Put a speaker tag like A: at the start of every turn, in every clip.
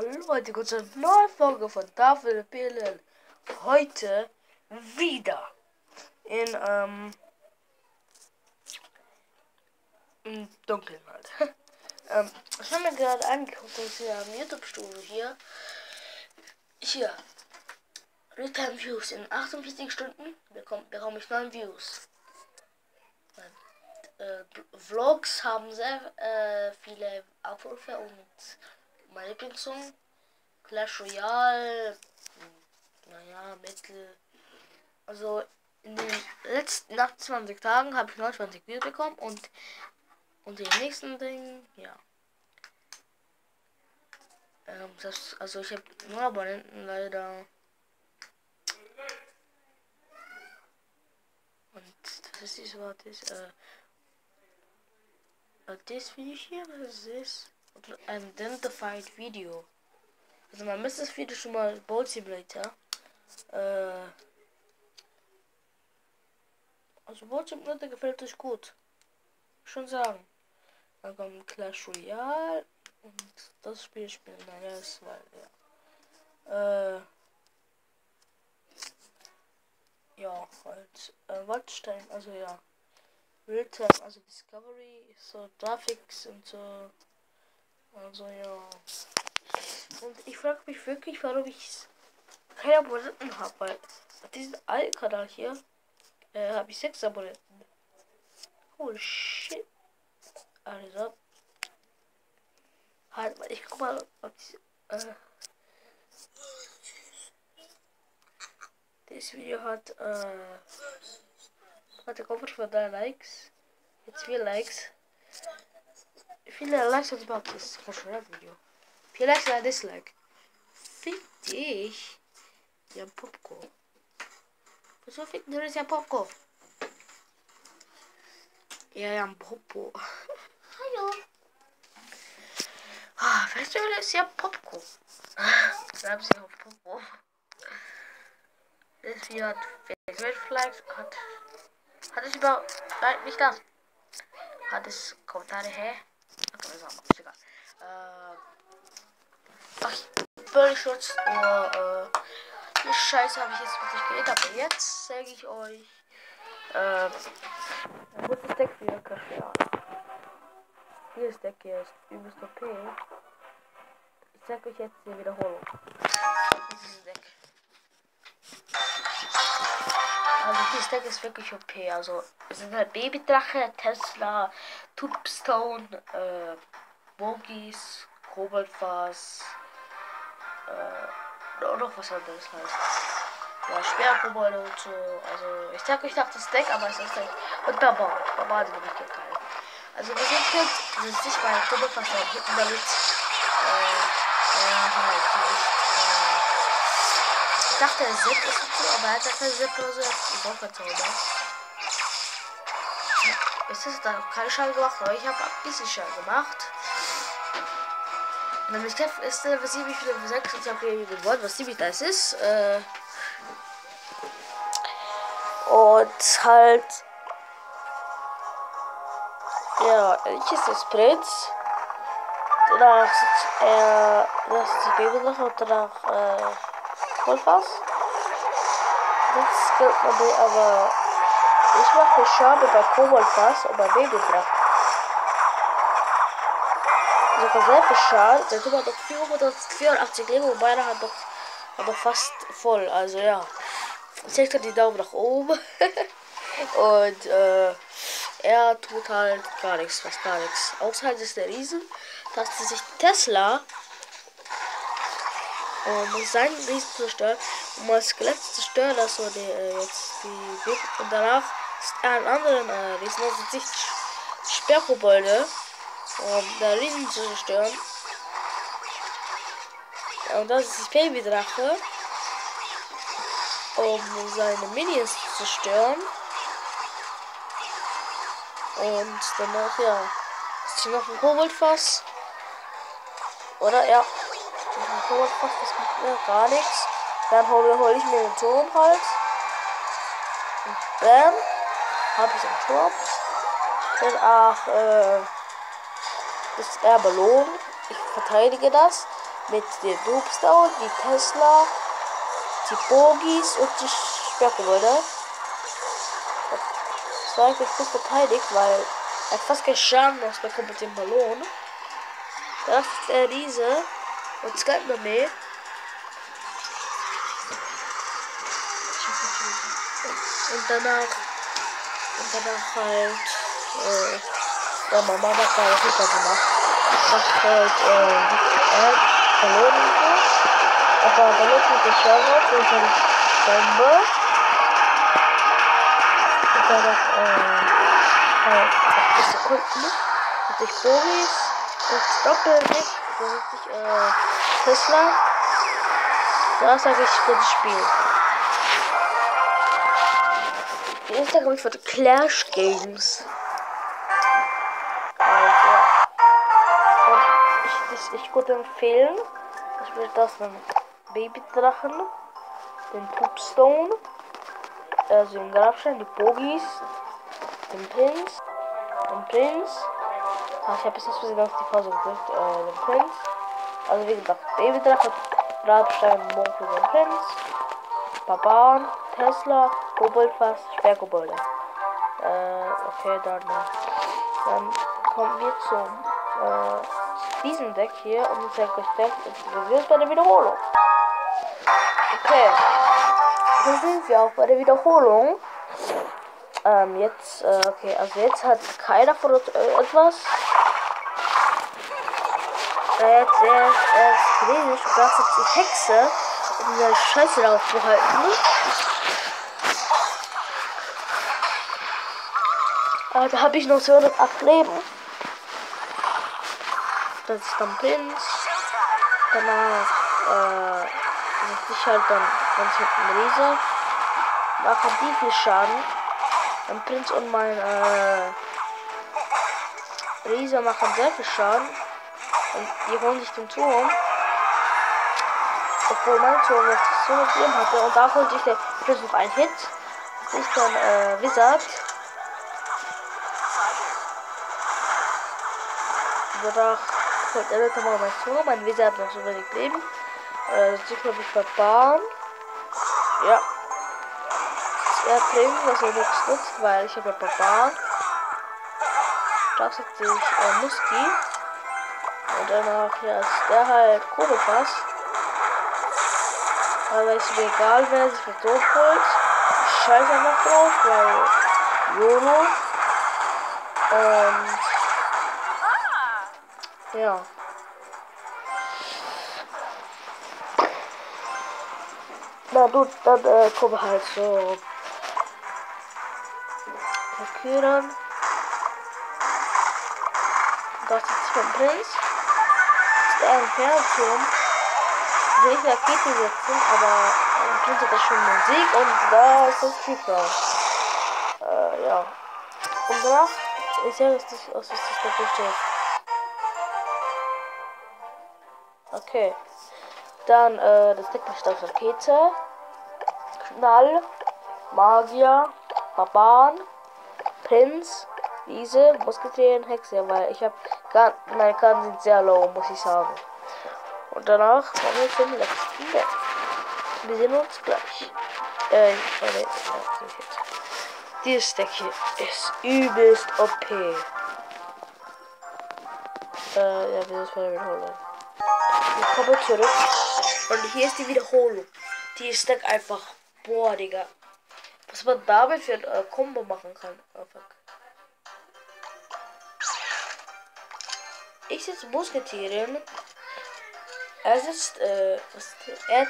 A: Hallo Leute, kurz eine neue Folge von Tafel PLL. Heute wieder in, ähm, im Dunkeln halt. ähm, ich habe mir gerade angeguckt, dass wir am YouTube-Studio hier, hier, Realtime Views in 48 Stunden bekomme, bekomme ich 9 Views. Äh, Vlogs haben sehr äh, viele Aufrufe und Lieblingssong. Clash Royale. Naja, Mittel. Also in den letzten 28 Tagen habe ich 29 Views bekommen und und den nächsten Ding, ja. Ähm, das, also ich habe nur Abonnenten leider. Und das ist Wort ist, äh, das Video hier, was ist das? Identified Video. Also man misst das Video schon mal Boat Simulator. Äh, also Boat Simulator gefällt euch gut. Schon sagen. Dann kommt Clash Royale und das Spiel spielen. Naja, ist weil, ja. Äh, ja, halt. Äh, Waldstein, also ja. Realtime, also Discovery, so Graphics und so. Also ja. Und ich frage mich wirklich, warum ich keine Abonnenten habe, weil auf diesem alten Kanal hier äh, habe ich sechs Abonnenten. Holy shit. Also. Halt mal, ich guck mal, ob die, äh, das Video hat, äh, warte, kommt von drei Likes. Jetzt vier Likes viele Likes hat überhaupt das Clash Video? Vier Likes oder Dislike? Fick dich. Ja, Popko. Wieso fickt du das ja Popko? Ja, ja, Popo. Hallo. Ah, weißt du, das ist ja Popko. Da haben sie auf Popo. Das hier hat Red Flags, hat. Hat es überhaupt. Nein, nicht das. Hat es Kommentare, hä? Ist egal. Äh, ach, Böllenschutz. Oh, äh, die Scheiße habe ich jetzt wirklich geredet, aber jetzt sage ich euch. Äh, wo ist das Deck für Kaschia? Dieses Deck hier ist übelst OP. Ich zeige euch jetzt die Wiederholung. Dieses Deck. Also dieses Deck ist wirklich OP. Also es sind halt Babydrache, Tesla, Tombstone, äh, Bogies, Koboldfass, äh, noch was anderes heißt. Ja, Schwerkobolde und so. Also ich sag euch nach das Deck, aber es ist halt. Und Barbar. Barbar sind wirklich geil. Also wir sind jetzt, sind sich bei Koboldfass da hinten damit. Dachte, er Zip ist so, aber er hat ja kein Zip oder so. Ich brauche kein Zauber. Ist da keine Schall gemacht? Aber ich habe ein bisschen Schall gemacht. Nämlich ist der was wie viele 6 ich habe gewonnen, was ziemlich das ist. Äh und halt. Ja, ich ist das Prinz. Danach ist er. Das ist die Babysache und danach äh, Vollfass. Das gilt man aber ich mache Schabe bei Koboldfass und bei Babydrachen. Sogar sehr viel Schaden. Der Typ hat doch 484 Leben und meiner hat doch, doch fast voll. Also ja. Zeigt er die Daumen nach oben. und äh, er tut halt gar nichts, fast gar nichts. Außerhalb ist der Riesen. Da hat sich Tesla um seinen Riesen zerstören, um das Skelett zu zerstören, also die, äh, jetzt die und danach einen anderen äh, Riesen also sich Sperrkobolde, um da Riesen zu zerstören. Und das ist das Babydrache, um seine Minions zu zerstören. Und danach, ja, ist hier noch ein Koboldfass. Oder, ja, ein Koboldfass, das macht mir gar nichts. Dann hole hol ich mir den Turm halt. Und bam habe ich einen Turm. Danach äh, ist er belogen. Ich verteidige das. mit den Doomstone, die Tesla, die Bogies und die Sperrgebäude. Das war eigentlich gut verteidigt, weil er fast keinen Schaden ausbekommen mit dem Ballon. Das ist er diese und Skype-Armee. Und danach und danach halt äh, ja, Mama hat da super gemacht. Macht. Halt äh, er hat verloren aber damit mit der Scherwood und dann Bombe und danach äh, halt 8 Sekunden hatte ich Boris und Doppelweg da ich äh, Tesla da sage ich für das Spiel Instagram für Clash Games. Also. Ich, würde empfehlen, ich will das einen Babydrachen, den Poopstone, also den Grabstein, die Bogies, den Prinz, den Prinz. Ach, ich habe jetzt nicht gesehen, auf die Pause gedrückt, äh, den Prinz. Also wie gesagt, Babydrache, Grabstein, Monkel, den Prinz, Barbaren, Tesla, Koboldfass, Sperrgebäude. Äh, okay, dann, dann kommen wir zum äh, diesem Deck hier und ich zeige euch gleich, wir sind bei der Wiederholung. Okay, dann sind wir auch bei der Wiederholung. Ähm, jetzt, äh, okay, also jetzt hat keiner von uns äh, etwas. Äh, jetzt, er ist, chinesisch und das ist die Hexe, um seine Scheiße darauf zu halten. Aber da habe ich noch 208 Leben. Das ist dann Prinz. Danach, äh, ich halt dann ganz hinten Riese. Machen die viel Schaden. Ein Prinz und mein, äh, Riese machen sehr viel Schaden. Und die holen sich den Turm. Obwohl mein Turm jetzt so ihm hatte. Und da holt sich der Prinz noch einen Hit. Sich dann, äh, Wizard. danach kommt er mal mein Zunge. Mein hat noch so wenig Leben. Äh, sie glaube ich verbaren. Ja. Er bringt, was er nichts nutzt, weil ich habe ja Barbaren. Da sagt sich äh, Muski. Und danach, ja, ist der halt Kohlefass. Aber ist mir egal, wer sich mit doof holt. Ich scheiße einfach drauf, weil YOLO. Und ja. Na gut, dann äh, kommen halt so Markieren. Das ist vom Prinz. Das ist ein Fernturm. Will ich Rakete setzen, aber dann Prinz hat das schon Musik und da ist das Creeper. Äh, ja. Und danach ist ja, das, was das da steht. Okay. Dann äh, das Deck besteht aus Rakete, Knall, Magier, Barbaren, Prinz, Wiese, Musketieren, Hexe, weil ich habe meine Karten sind sehr low, muss ich sagen. Und danach kommen wir zum letzten Deck. Wir sehen uns gleich. Äh, ja, jetzt. Dieses Deck hier ist übelst OP. Äh, ja, wir sind bei der Wiederholung. Willkommen zurück. Und hier ist die Wiederholung. Die ist dann einfach. Boah, Digga. Was man damit für ein äh, Combo machen kann. Oh, ich sitze Musketieren. Er sitzt, äh, was, er hat,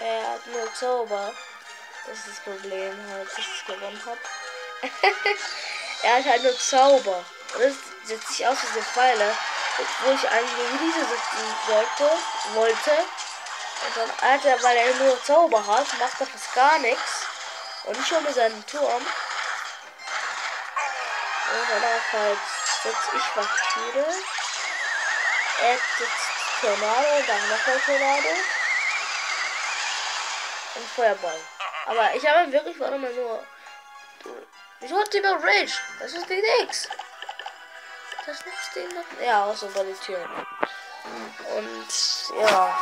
A: er hat nur Zauber. Das ist das Problem, halt, dass ich gewonnen habe. er hat halt nur Zauber. Und das setzt sich aus diese Pfeile wo ich eigentlich diese sitzen sollte, wollte. Und dann, Alter, weil er nur Zauber hat, macht er fast gar nichts. Und ich hole mir seinen Turm. Und danach halt setze ich Valkyrie. Er setzt Tornado, dann noch ein Tornado. Und Feuerball. Aber ich habe wirklich, warte mal nur. Wieso hat die Rage? Das ist die nix. Das nützt ihm noch. Ja, außer bei den Türen. Und ja,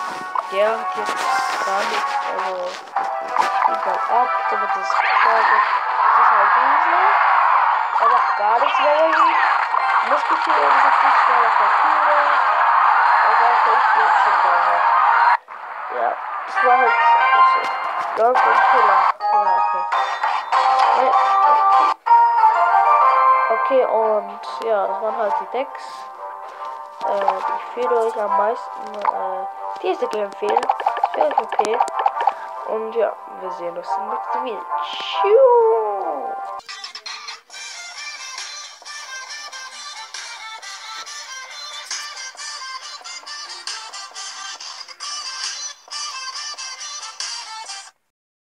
A: der hat jetzt gar nichts. Also spielt mal ab, damit. Das ist halt Riese. Er macht gar nichts mehr dagegen. Musketier ist nicht schneller Valkyrie. Aber wird Schicker halt. Ja, das war halt so. Lord und Killer. Ja, okay. Okay, und ja, das waren halt die Decks. Äh, ich würde euch am meisten äh, diese empfehlen. Wäre okay. Und ja, wir sehen uns im nächsten Video. Tschüss.